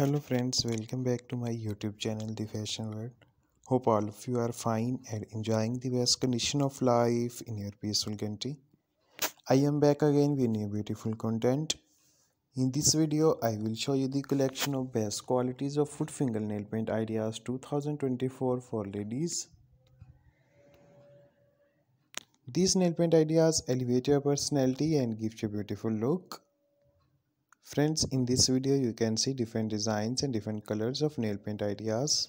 Hello friends, welcome back to my YouTube channel The Fashion World. Hope all of you are fine and enjoying the best condition of life in your peaceful country. I am back again with new beautiful content. In this video, I will show you the collection of best qualities of foot finger nail paint ideas 2024 for ladies. These nail paint ideas elevate your personality and give you a beautiful look. Friends, in this video you can see different designs and different colors of nail paint ideas.